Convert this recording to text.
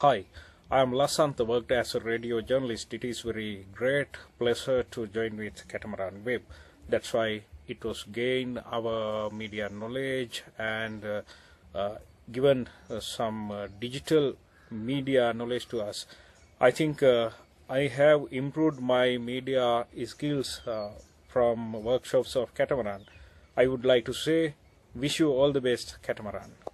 Hi, I am Lasantha, worked as a radio journalist. It is very great pleasure to join with Catamaran Web. That's why it was gained our media knowledge and uh, uh, given uh, some uh, digital media knowledge to us. I think uh, I have improved my media skills uh, from workshops of Catamaran. I would like to say, wish you all the best, Catamaran.